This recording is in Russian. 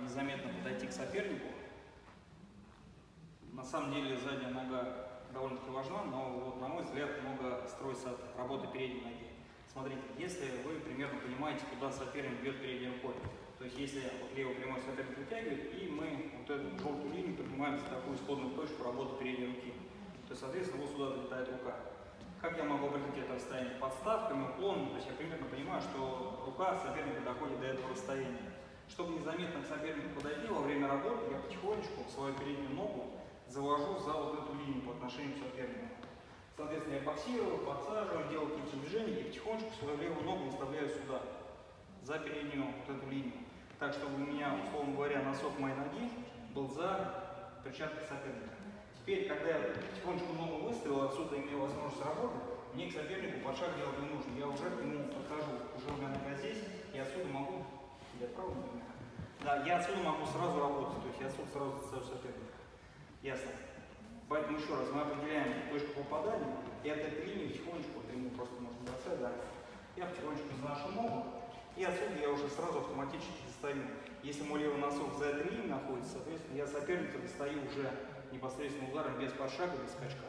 незаметно подойти к сопернику. На самом деле задняя нога довольно-таки важна, но вот, на мой взгляд много строится от работы передней ноги. Смотрите, если вы примерно понимаете, куда соперник бьет передней рукой, то есть если вот левый прямой соперник вытягивает, и мы вот эту желтую линию поднимаем за такую исходную точку работы передней руки, то есть, соответственно, вот сюда долетает рука. Как я могу обратить это расстояние? Подставками, уклоном, то есть я примерно понимаю, что рука соперника доходит до этого расстояния. Чтобы незаметно к сопернику подойти во время работы, я потихонечку свою переднюю ногу завожу за вот эту линию по отношению к сопернику. Соответственно, я боксирую, подсаживаю, делаю какие-то движения и потихонечку свою левую ногу выставляю сюда, за переднюю вот эту линию. Так, чтобы у меня, условно говоря, носок моей ноги был за перчаткой соперника. Теперь, когда я потихонечку ногу выставил, отсюда имею возможность работать, мне к сопернику под шаг делать не нужно. Я уже к нему подхожу, уже у меня нога здесь, и отсюда могу, я правда Да, я отсюда могу сразу работать, то есть я отсюда сразу застаю соперника. Ясно. Поэтому еще раз, мы определяем точку попадания, и от этой линии потихонечку, вот ему просто можно бросать, да, я потихонечку заношу ногу, и отсюда я уже сразу автоматически достаю. Если мой левый носок за этой линией находится, соответственно, я соперника достаю уже непосредственно ударом без подшага, без скачка.